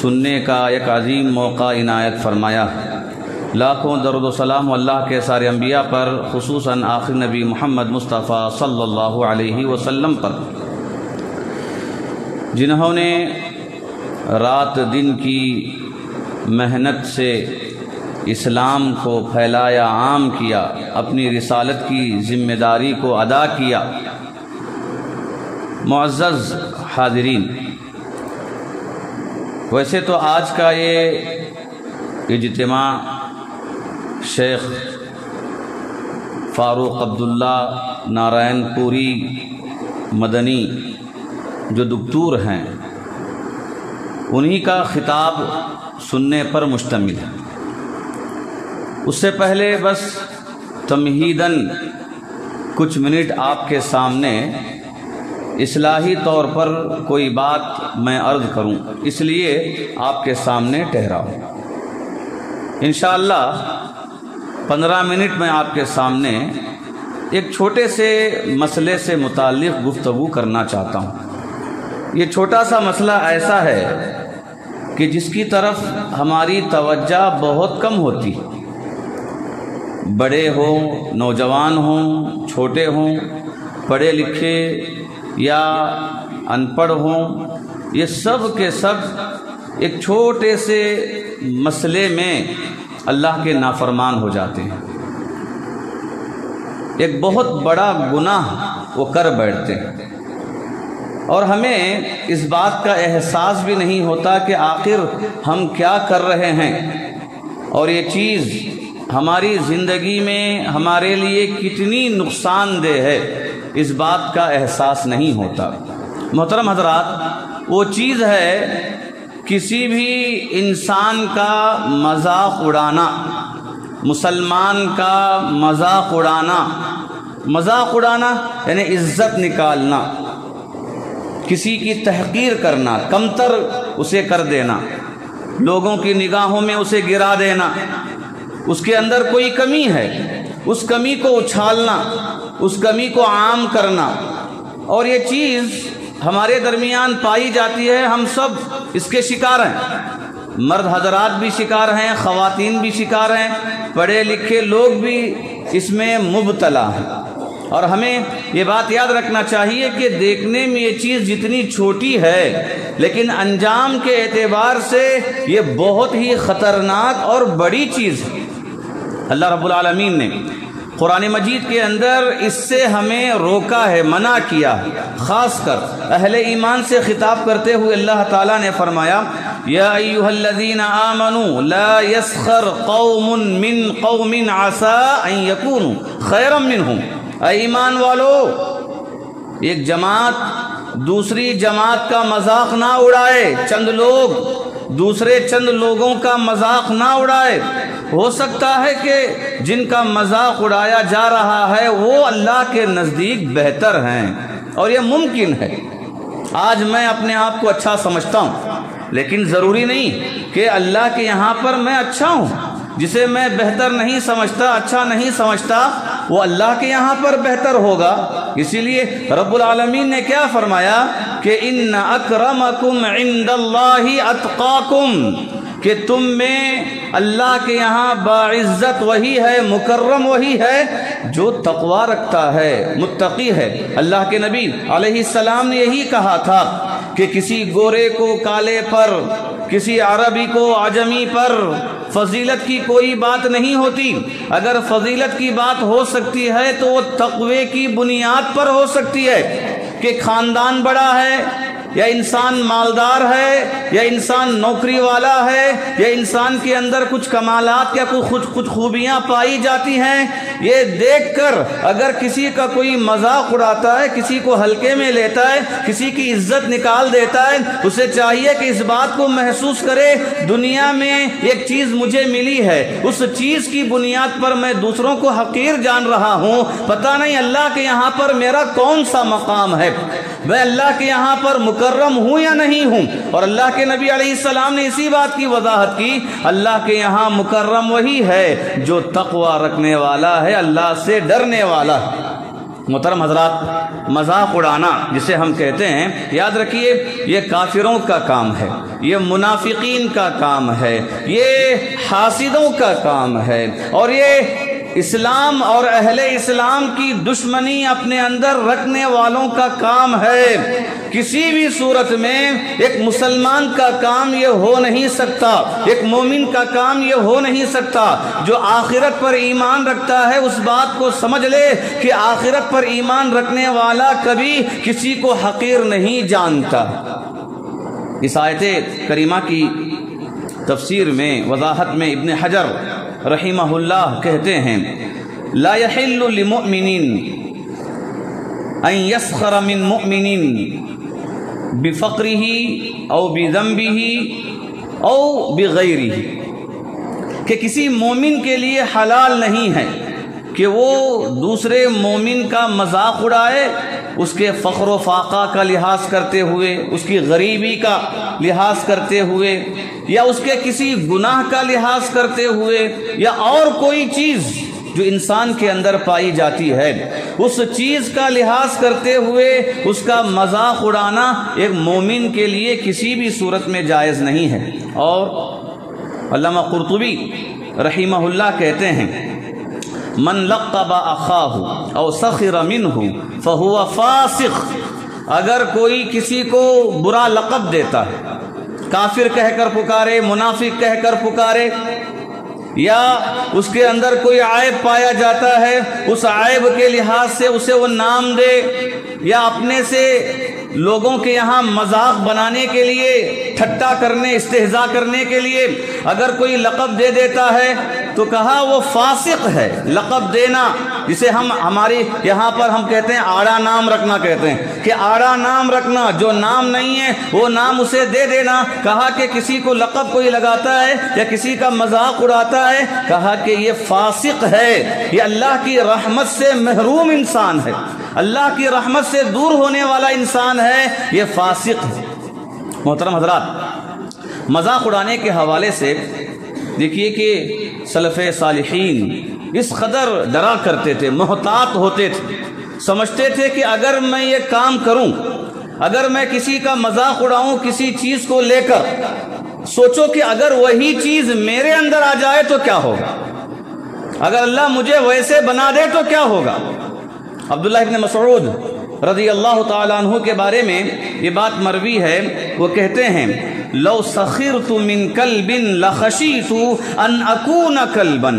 सुनने का एक अजीम मौका इनायत फरमाया। लाखों दर्द सलाम अल्लाह के सारे अम्बिया पर खसूस आखिर नबी मोहम्मद मुस्तफ़ा सल्लल्लाहु अलैहि वसल्लम पर। जिन्होंने रात दिन की मेहनत से इस्लाम को फैलाया, आम किया, अपनी रिसालत की ज़िम्मेदारी को अदा किया। मुआज़ हाजरीन वैसे तो आज का ये इजतमा शेख फ़ारूक अब्दुल्ला नारायणपुरी मदनी जो दुकतूर हैं, उन्हीं का ख़िताब सुनने पर मुश्तमिल है। उससे पहले बस तमहीदन कुछ मिनट आपके सामने इसलाही तौर पर कोई बात मैं अर्ज़ करूँ, इसलिए आपके सामने ठहरा हूँ इन पंद्रह मिनट में आपके सामने एक छोटे से मसले से मुतक़ गुफ्तु करना चाहता हूँ। ये छोटा सा मसला ऐसा है कि जिसकी तरफ़ हमारी तवज्जा बहुत कम होती। बड़े हों, नौजवान हों, छोटे हों, पढ़े लिखे या अनपढ़ हों, ये सब के सब एक छोटे से मसले में अल्लाह के नाफरमान हो जाते हैं। एक बहुत बड़ा गुनाह वो कर बैठते हैं। और हमें इस बात का एहसास भी नहीं होता कि आखिर हम क्या कर रहे हैं। और ये चीज़ हमारी ज़िंदगी में हमारे लिए कितनी नुकसानदेह है। इस बात का एहसास नहीं होता। मोहतरम हजरात, वो चीज़ है किसी भी इंसान का मज़ाक उड़ाना, मुसलमान का मज़ाक उड़ाना मज़ाक उड़ाना यानी इज़्ज़त निकालना, किसी की तहकीर करना, कमतर उसे कर देना, लोगों की निगाहों में उसे गिरा देना, उसके अंदर कोई कमी है, उस कमी को उछालना उस कमी को आम करना। और ये चीज़ हमारे दरमियान पाई जाती है, हम सब इसके शिकार हैं। मर्द हजरात भी शिकार हैं, ख़वातीन भी शिकार हैं, पढ़े लिखे लोग भी इसमें मुबतला हैं। और हमें ये बात याद रखना चाहिए कि देखने में ये चीज़ जितनी छोटी है, लेकिन अंजाम के एतबार से ये बहुत ही ख़तरनाक और बड़ी चीज़ है। अल्लाह रब्बुल आलमीन ने कुरान मजीद के अंदर इससे हमें रोका है, मना किया ख़ास कर अहले ईमान से खिताब करते हुए अल्लाह ताला ने फरमाया यादीन कौमिन हूँ ईमान वालो, एक जमात, दूसरी जमात का मज़ाक ना उड़ाए, चंद लोग दूसरे चंद लोगों का मज़ाक ना उड़ाए। हो सकता है कि जिनका मज़ाक उड़ाया जा रहा है, वो अल्लाह के नज़दीक बेहतर हैं। और यह मुमकिन है। आज मैं अपने आप को अच्छा समझता हूँ, लेकिन ज़रूरी नहीं कि अल्लाह के यहाँ पर मैं अच्छा हूँ। जिसे मैं बेहतर नहीं समझता अच्छा नहीं समझता वो अल्लाह के यहाँ पर बेहतर होगा। इसीलिए रब्बुल आलमीन ने क्या फरमाया कि इन अक्रमकुम अतकाकुम, कि तुम में अल्लाह के यहाँ बाइज़्ज़त वही है, मुकर्रम वही है, जो तकवा रखता है, मुत्तकी है। अल्लाह के नबी सलाम ने यही कहा था। कि किसी गोरे को काले पर, किसी अरबी को आजमी पर फजीलत की कोई बात नहीं होती। अगर फजीलत की बात हो सकती है तो वो तकवे की बुनियाद पर हो सकती है कि ख़ानदान बड़ा है या इंसान मालदार है, या इंसान नौकरी वाला है, या इंसान के अंदर कुछ कमालात या कुछ कुछ खूबियाँ पाई जाती हैं, ये देखकर अगर किसी का कोई मज़ाक उड़ाता है, किसी को हल्के में लेता है, किसी की इज़्ज़त निकाल देता है, उसे चाहिए कि इस बात को महसूस करे, दुनिया में एक चीज़ मुझे मिली है, उस चीज़ की बुनियाद पर मैं दूसरों को हकीर जान रहा हूँ, पता नहीं अल्लाह के यहाँ पर मेरा कौन सा मकाम है। मैं अल्लाह के यहाँ पर मुकर्रम हूँ या नहीं हूँ? और अल्लाह के नबी सलाम ने इसी बात की वजाहत की, अल्लाह के यहाँ मुकर्रम वही है जो तकवा रखने वाला है, अल्लाह से डरने वाला। है मोहतरम हजरात, मज़ाक उड़ाना, जिसे हम कहते हैं, याद रखिए, ये काफिरों का काम है, ये मुनाफिकीन का काम है, ये हासिदों का काम है, और ये इस्लाम और अहले इस्लाम की दुश्मनी अपने अंदर रखने वालों का काम है। किसी भी सूरत में एक मुसलमान का काम ये हो नहीं सकता, एक मोमिन का काम ये हो नहीं सकता। जो आखिरत पर ईमान रखता है, उस बात को समझ ले कि आखिरत पर ईमान रखने वाला कभी किसी को हकीर नहीं जानता। इस आयत करीमा की तफसीर में, वजाहत में इब्न हजर रहीमहुल्लाह कहते हैं लामिन मिन मुमिन बिफ़क्री औ बिजम्बी औ बगैरी कि किसी मोमिन के लिए हलाल नहीं है कि वो दूसरे मोमिन का मज़ाक उड़ाए उसके फ़ख्र फाका का लिहाज करते हुए, उसकी गरीबी का लिहाज करते हुए, या उसके किसी गुनाह का लिहाज करते हुए, या और कोई चीज़ जो इंसान के अंदर पाई जाती है, उस चीज़ का लिहाज करते हुए उसका मज़ाक उड़ाना एक मोमिन के लिए किसी भी सूरत में जायज़ नहीं है। और अल्लामा कुर्तुबी रहीमहुल्लाह कहते हैं मन लक़बा अखाहू और सखिर मिन हो फहुआ फासिक अगर कोई किसी को बुरा लक़ब देता है, काफिर कहकर पुकारे, मुनाफिक कहकर पुकारे, या उसके अंदर कोई आयब पाया जाता है, उस आयब के लिहाज से उसे वो नाम दे, या अपने से लोगों के यहाँ मज़ाक बनाने के लिए ठट्टा करने इस्तेजा करने के लिए अगर कोई लक़ब दे देता है तो कहा वो फासिक है, लक़ब देना, जिसे हम हमारी, यहाँ पर हम कहते हैं आड़ा नाम रखना कहते हैं, कि आड़ा नाम रखना, जो नाम नहीं है, वो नाम उसे दे देना। कहा कि किसी को लक़ब कोई लगाता है, या किसी का मज़ाक उड़ाता है, कहा कि ये फासिक है, ये अल्लाह की रहमत से महरूम इंसान है। अल्लाह की रहमत से दूर होने वाला इंसान है, ये फासिक है। मोहतरम हजरात, मज़ाक उड़ाने के हवाले से देखिए कि सलफ़ सालिहीन। इस कदर डरा करते थे, मोहतात होते थे। समझते थे कि अगर मैं ये काम करूँ, अगर मैं किसी का मज़ाक उड़ाऊं, किसी चीज़ को लेकर, सोचो कि अगर वही चीज़ मेरे अंदर आ जाए तो क्या होगा? अगर अल्लाह मुझे वैसे बना दे तो क्या होगा? अब्दुल्ला इब्न मसऊद रज़ी अल्लाह तु के बारे में ये बात मरवी है। वो कहते हैं लो सखिर तु मिन कल बिन लखशी तू अन अकून कल बन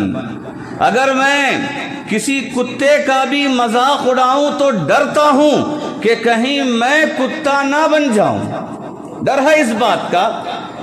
अगर मैं किसी कुत्ते का भी मज़ाक उड़ाऊं तो डरता हूँ कि कहीं मैं कुत्ता ना बन जाऊँ। डर है इस बात का।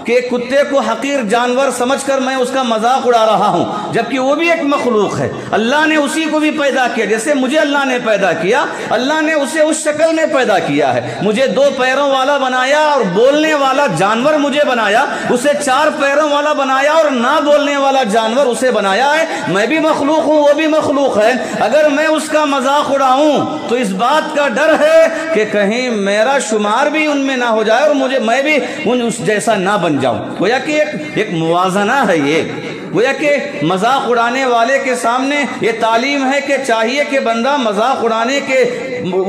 कि कुत्ते को हकीर जानवर समझकर मैं उसका मज़ाक उड़ा रहा हूँ, जबकि वो भी एक मखलूक है। अल्लाह ने उसी को भी पैदा किया, जैसे मुझे अल्लाह ने पैदा किया, अल्लाह ने उसे उस शक्ल में पैदा किया है। मुझे दो पैरों वाला बनाया और बोलने वाला जानवर मुझे बनाया, उसे चार पैरों वाला बनाया और ना बोलने वाला जानवर उसे बनाया है। मैं भी मखलूक हूँ, वो भी मखलूक है। अगर मैं उसका मज़ाक उड़ाऊं तो इस बात का डर है कि कहीं मेरा शुमार भी उनमें ना हो जाए और मुझे, मैं भी उन उस जैसा ना बन जाऊँ। गोया कि एक एक मुवाजना है ये। गोया कि मज़ाक उड़ाने वाले के सामने ये तालीम है कि चाहिए कि बंदा मज़ाक उड़ाने के,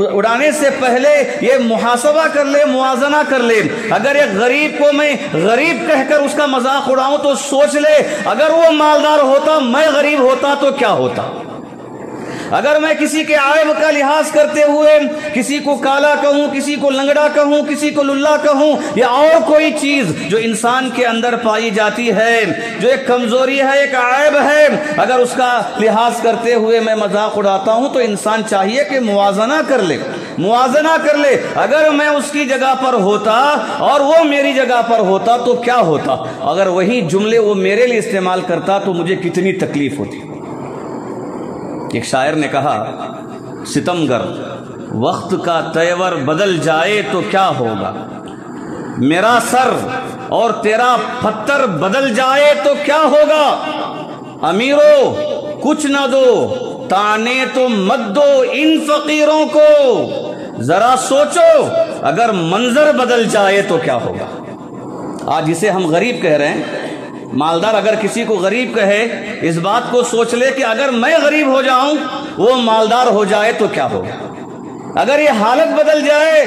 उड़ाने से पहले ये मुहासबा कर ले मुआजना कर ले। अगर एक गरीब को मैं गरीब कहकर उसका मज़ाक उड़ाऊं तो सोच ले, अगर वो मालदार होता, मैं गरीब होता तो क्या होता? अगर मैं किसी के आयब का लिहाज करते हुए किसी को काला कहूँ, किसी को लंगड़ा कहूँ, किसी को लुल्ला कहूँ, या और कोई चीज़ जो इंसान के अंदर पाई जाती है, जो एक कमज़ोरी है, एक आयब है, अगर उसका लिहाज करते हुए मैं मज़ाक उड़ाता हूँ तो इंसान चाहिए कि मुआजना कर ले मुआजना कर ले। अगर मैं उसकी जगह पर होता और वो मेरी जगह पर होता तो क्या होता? अगर वही जुमले वो मेरे लिए इस्तेमाल करता तो मुझे कितनी तकलीफ़ होती? एक शायर ने कहा, सितमगर, वक्त का तेवर बदल जाए तो क्या होगा? मेरा सर और तेरा पत्थर बदल जाए तो क्या होगा? अमीरों, कुछ ना दो, ताने तो मत दो इन फकीरों को। जरा सोचो, अगर मंजर बदल जाए तो क्या होगा? आज इसे हम गरीब कह रहे हैं मालदार अगर किसी को गरीब कहे, इस बात को सोच ले कि अगर मैं गरीब हो जाऊँ, वो मालदार हो जाए तो क्या होगा? अगर ये हालत बदल जाए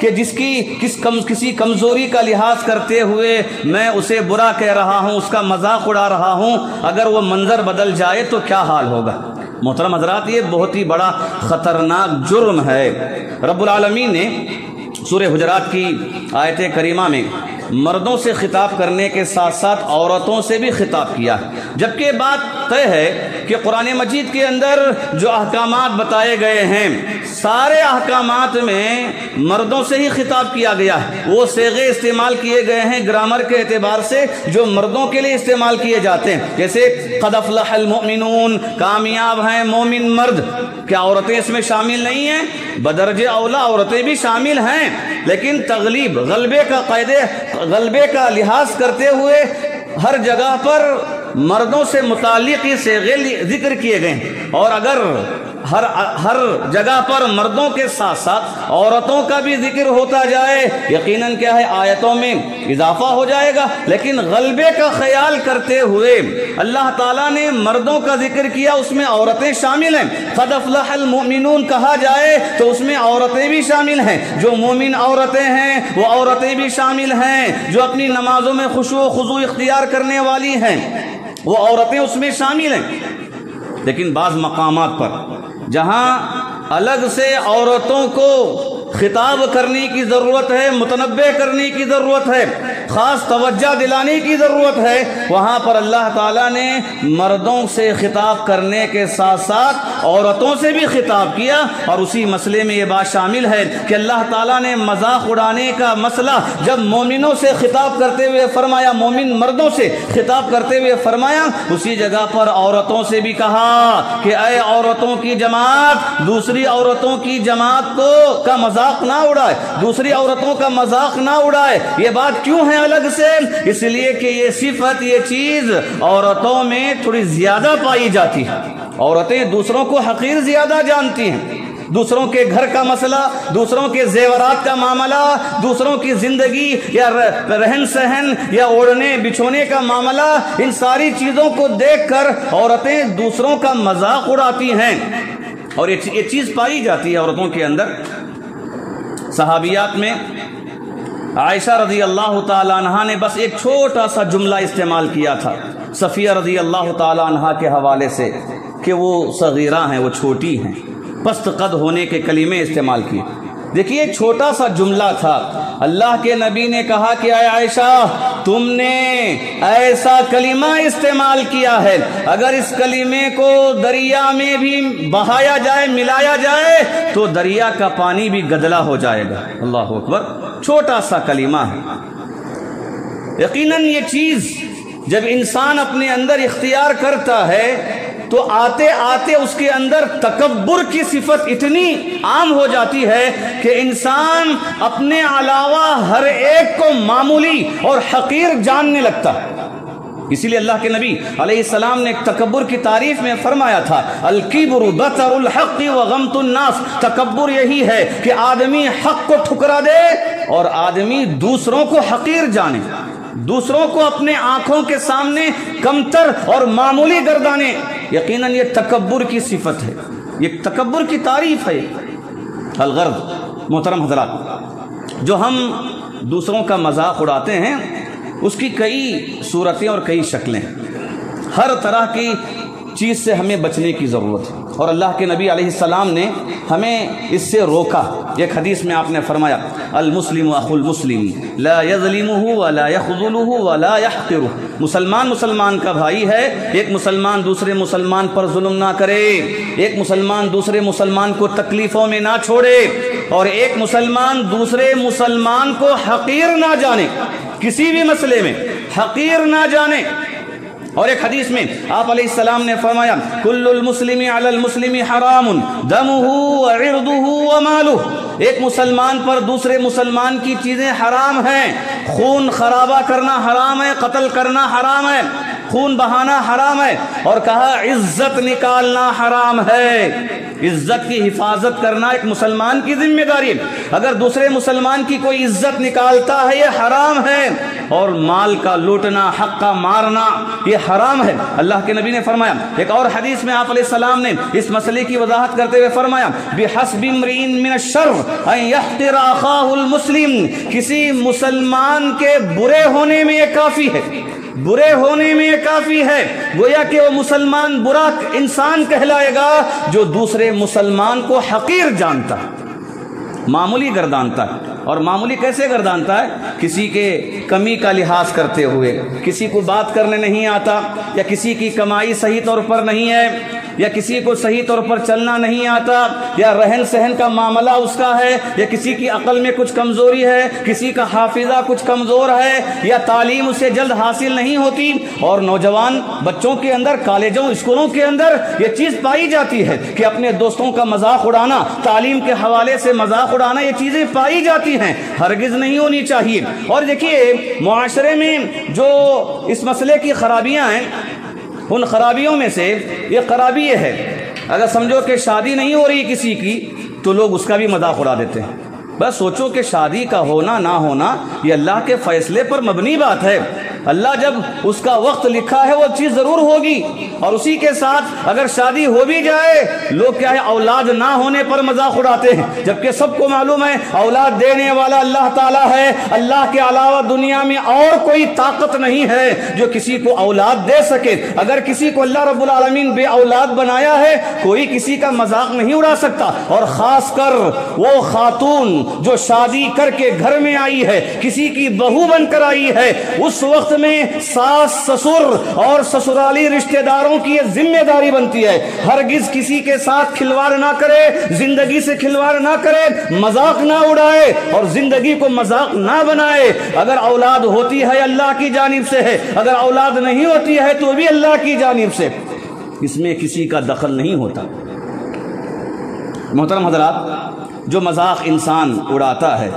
कि जिसकी, किस कम, किसी कमज़ोरी का लिहाज करते हुए मैं उसे बुरा कह रहा हूँ, उसका मज़ाक उड़ा रहा हूँ, अगर वो मंजर बदल जाए तो क्या हाल होगा? मोहतरम हजरात, ये बहुत ही बड़ा ख़तरनाक जुर्म है। रब्बुल आलमीन ने सूर्य हजरात की आयत करीमा में मर्दों से खिताब करने के साथ साथ औरतों से भी खिताब किया। जबकि बात तय है कि कुरान मजीद के अंदर जो अहकाम बताए गए हैं, सारे अहकाम में मर्दों से ही खिताब किया गया है। वो सेगे इस्तेमाल किए गए हैं ग्रामर के अतबार से, जो मर्दों के लिए इस्तेमाल किए जाते हैं। जैसे कदफलमिन कामयाब हैं मोमिन मर्द क्या औरतें इसमें शामिल नहीं हैं? बदरज अवला औरतें भी शामिल हैं लेकिन तगलीब, गलबे का कायदे, गलबे का लिहाज करते हुए हर जगह पर मर्दों से मुतालिक से ज़िक्र किए गए और अगर हर हर जगह पर मर्दों के साथ साथ औरतों का भी ज़िक्र होता जाए, यकीनन क्या है, आयतों में इजाफा हो जाएगा। लेकिन गलबे का ख्याल करते हुए अल्लाह ताला ने मर्दों का ज़िक्र किया, उसमें औरतें शामिल हैं। खदफलमिन कहा जाए तो उसमें औरतें भी शामिल हैं। जो मोमिन औरतें हैं, वो औरतें भी शामिल हैं। जो अपनी नमाजों में खुशो खुजू इख्तियार करने वाली हैं। वो औरतें उसमें शामिल हैं। लेकिन बाज़ मकाम पर, जहाँ अलग से औरतों को खिताब करने की ज़रूरत है मुतनबे करने की ज़रूरत है ख़ास तवज्जा दिलाने की ज़रूरत है। वहाँ पर अल्लाह ताला ने मर्दों से खिताब करने के साथ साथ औरतों से भी खिताब किया और उसी मसले में ये बात शामिल है कि अल्लाह ताला ने मज़ाक उड़ाने का मसला जब मोमिनों से खिताब करते हुए फरमाया, मोमिन मर्दों से खिताब करते हुए फरमाया, उसी जगह पर औरतों से भी कहा कि अय औरतों की जमात, दूसरी औरतों की जमात को का मज़ाक ना उड़ाए, दूसरी औरतों का मज़ाक ना उड़ाए। ये बात क्यों है अलग से। इसलिए कि ये सिफत, ये चीज़ औरतों में थोड़ी ज़्यादा पाई जाती है। औरतें दूसरों को हकीर ज़्यादा जानती हैं। दूसरों के घर का मसला, दूसरों के जेवरात का मामला, दूसरों की ज़िंदगी या रहन सहन या ओढ़ने बिछोने का मामला, इन सारी चीज़ों को देखकर औरतें दूसरों का मज़ाक उड़ाती हैं। और ये चीज़ पाई जाती है औरतों के अंदर। सहाबियात में आयशा रज़ी अल्लाह तहा ने बस एक छोटा सा जुमला इस्तेमाल किया था। सफ़िया रज़ी अल्लाह तहा के हवाले से कि वो सगीरा हैं, वो छोटी हैं। पस्त कद होने के कलीमे इस्तेमाल किए। देखिए, एक छोटा सा जुमला था। अल्लाह के नबी ने कहा कि आयशा, तुमने ऐसा कलीमा इस्तेमाल किया है। अगर इस कलीमे को दरिया में भी बहाया जाए, मिलाया जाए तो दरिया का पानी भी गदला हो जाएगा। अल्लाह अकबर। छोटा सा कलीमा है। यकीनन ये चीज़ जब इंसान अपने अंदर इख्तियार करता है तो आते आते उसके अंदर तकबर की सिफत इतनी आम हो जाती है कि इंसान अपने अलावा हर एक को मामूली और हकीर जानने लगता है। इसीलिए अल्लाह के नबी सलाम ने तकबर की तारीफ़ में फरमाया था, अलकीबुर बतरहक़ व गमतुन्नास तकबर यही है कि आदमी हक को ठुकरा दे और आदमी दूसरों को हकीर जाने। दूसरों को अपने आँखों के सामने कमतर और मामूली गर्दाने। यकीनन ये तकबर की सिफत है। ये तकबर की तारीफ़ है। अलगर्द, मोहतरम हजरात, जो हम दूसरों का मज़ाक उड़ाते हैं उसकी कई सूरतें और कई शक्लें। हर तरह की चीज़ से हमें बचने की ज़रूरत है। और अल्लाह के नबी सलाम ने हमें इससे रोका। एक हदीस में आपने फरमाया अलमुस्लिम अखुल मुस्लिम मुसलमान मुसलमान का भाई है, एक मुसलमान दूसरे मुसलमान पर जुल्म ना करे। एक मुसलमान दूसरे मुसलमान को तकलीफ़ों में ना छोड़े। और एक मुसलमान दूसरे मुसलमान को हकीर ना जाने। किसी भी मसले में हकीर ना जाने। और एक हदीस में आप सलाम ने फरमाया, कुल्लुल मुस्लिमी अलल मुस्लिमी हरामुन, दमुहु मालुहु। एक मुसलमान पर दूसरे मुसलमान की चीज़ें हराम हैं। खून खराबा करना हराम है, कत्ल करना हराम है, खून बहाना हराम है। और कहा, इज़्ज़त निकालना हराम है। इज़्ज़त की हिफाजत करना एक मुसलमान की ज़िम्मेदारी है। अगर दूसरे मुसलमान की कोई इज़्ज़त निकालता है, ये हराम है। और माल का लूटना, हक का मारना, ये हराम है। अल्लाह के नबी ने फरमाया, एक और हदीस में आप सलाम ने इस मसले की वजाहत करते हुए फरमाया मुस्लिम। किसी मुसलमान के बुरे होने में ये काफ़ी है। बुरे होने में काफ़ी है। गोया कि वो मुसलमान बुरा इंसान कहलाएगा जो दूसरे मुसलमान को हकीर जानता मामूली गर्दानता और मामूली कैसे गर्दानता है? किसी के कमी का लिहाज करते हुए, किसी को बात करने नहीं आता या किसी की कमाई सही तौर पर नहीं है या किसी को सही तौर पर चलना नहीं आता, या रहन सहन का मामला उसका है, या किसी की अकल में कुछ कमज़ोरी है, किसी का हाफिजा कुछ कमज़ोर है, या तालीम उसे जल्द हासिल नहीं होती, और नौजवान बच्चों के अंदर, कॉलेजों, स्कूलों के अंदर ये चीज़ पाई जाती है कि अपने दोस्तों का मज़ाक उड़ाना, तालीम के हवाले से मज़ाक उड़ाना, ये चीज़ें पाई जाती हैं। हरगिज नहीं होनी चाहिए। और देखिए मुआशरे में जो इस मसले की खराबियाँ हैं उन खराबियों में से ये खराबी ये है। अगर समझो कि शादी नहीं हो रही किसी की तो लोग उसका भी मज़ाक उड़ा देते हैं। बस सोचो कि शादी का होना ना होना, ये अल्लाह के फैसले पर मबनी बात है। अल्लाह जब उसका वक्त लिखा है, वो चीज़ ज़रूर होगी। और उसी के साथ अगर शादी हो भी जाए, लोग क्या है, औलाद ना होने पर मज़ाक उड़ाते हैं। जबकि सबको मालूम है, औलाद देने वाला अल्लाह ताला है। अल्लाह के अलावा दुनिया में और कोई ताकत नहीं है जो किसी को औलाद दे सके। अगर किसी को अल्लाह रब्बुल आलमीन बे औलाद बनाया है, कोई किसी का मज़ाक नहीं उड़ा सकता। और ख़ास कर वो खातून जो शादी करके घर में आई है, किसी की बहू बनकर आई है, उस वक्त वक्त में सास ससुर और ससुराली रिश्तेदारों की यह ज़िम्मेदारी बनती है। हरगिज किसी के साथ खिलवाड़ ना करे, ज़िंदगी से खिलवाड़ ना करे, मज़ाक ना उड़ाए और ज़िंदगी को मज़ाक ना बनाए। अगर औलाद होती है अल्लाह की जानब से है अगर औलाद नहीं होती है तो भी अल्लाह की जानब से। इसमें किसी का दखल नहीं होता। मोहतरम हजरात, जो मज़ाक इंसान उड़ाता है,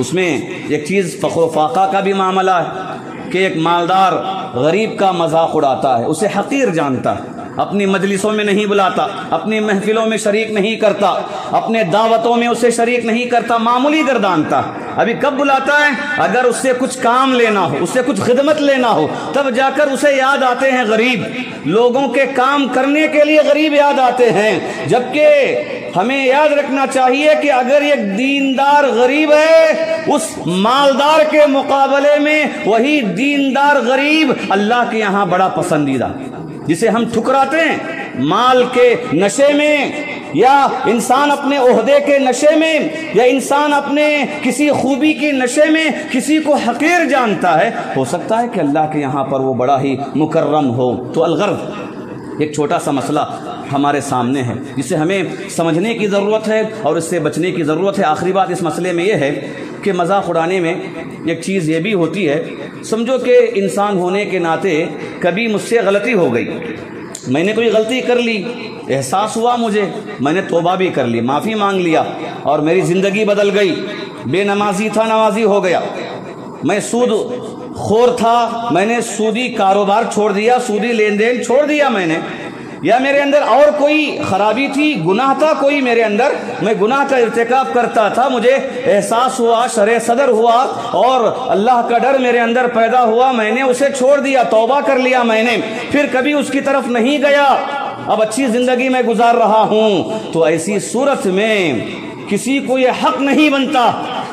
उसमें एक चीज़ फ़ख्र फाका का भी मामला है। कि एक मालदार गरीब का मज़ाक उड़ाता है, उसे हकीर जानता है। अपनी मजलिसों में नहीं बुलाता, अपनी महफिलों में शरीक नहीं करता, अपने दावतों में उसे शरीक नहीं करता, मामूली गर्दानता। अभी कब बुलाता है? अगर उससे कुछ काम लेना हो, उससे कुछ खिदमत लेना हो, तब जाकर उसे याद आते हैं गरीब। लोगों के काम करने के लिए गरीब याद आते हैं, जबकि हमें याद रखना चाहिए कि अगर एक दीनदार गरीब है, उस मालदार के मुकाबले में वही दीनदार गरीब अल्लाह के यहाँ बड़ा पसंदीदा। जिसे हम ठुकराते हैं माल के नशे में, या इंसान अपने ओहदे के नशे में, या इंसान अपने किसी खूबी के नशे में किसी को हकीर जानता है, हो सकता है कि अल्लाह के यहाँ पर वो बड़ा ही मुकर्रम हो। तो अलगर्व। एक छोटा सा मसला हमारे सामने है, जिसे हमें समझने की ज़रूरत है और इससे बचने की ज़रूरत है। आखिरी बात इस मसले में यह है कि मज़ाक उड़ाने में एक चीज़ ये भी होती है, समझो कि इंसान होने के नाते कभी मुझसे गलती हो गई। मैंने कोई गलती कर ली, एहसास हुआ मुझे, मैंने तोबा भी कर ली, माफ़ी मांग लिया और मेरी ज़िंदगी बदल गई। बेनमाजी था, नमाजी हो गया। मैं सूद खोर था, मैंने सूदी कारोबार छोड़ दिया, सूदी लेन देन छोड़ दिया मैंने। या मेरे अंदर और कोई खराबी थी, गुनाह था कोई मेरे अंदर, मैं गुनाह का इरतकब करता था, मुझे एहसास हुआ शर सदर हुआ, और अल्लाह का डर मेरे अंदर पैदा हुआ, मैंने उसे छोड़ दिया, तौबा कर लिया मैंने, फिर कभी उसकी तरफ़ नहीं गया। अब अच्छी ज़िंदगी में गुजार रहा हूँ तो ऐसी सूरत में किसी को यह हक नहीं बनता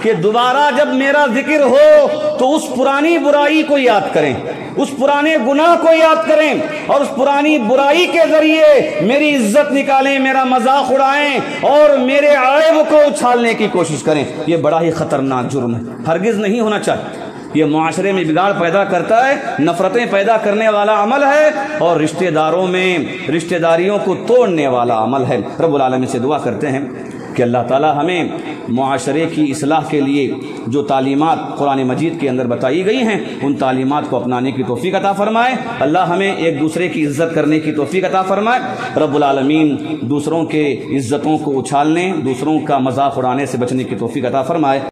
कि दोबारा जब मेरा ज़िक्र हो तो उस पुरानी बुराई को याद करें, उस पुराने गुनाह को याद करें और उस पुरानी बुराई के ज़रिए मेरी इज़्ज़त निकालें, मेरा मज़ाक उड़ाएँ और मेरे आयब को उछालने की कोशिश करें। यह बड़ा ही खतरनाक जुर्म है। हरगिज नहीं होना चाहिए। ये माशरे में बिगाड़ पैदा करता है, नफरतें पैदा करने वाला अमल है और रिश्तेदारों में रिश्तेदारियों को तोड़ने वाला अमल है। रब्बुल आलमीन से दुआ करते हैं। कि अल्लाह ताला हमें माशरे की असलाह के लिए जो तालीमत कुरान मजीद के अंदर बताई गई हैं, उन तालीमत को अपनाने की तोफ़ी अता फ़रमाए। अल्लाह हमें एक दूसरे की इज़्ज़त करने की तोफ़ी अता फ़रमाए। रबालमीन दूसरों के इज़्ज़तों को उछालने, दूसरों का मज़ाक उड़ाने से बचने की तोफ़ी अता फ़रमाए।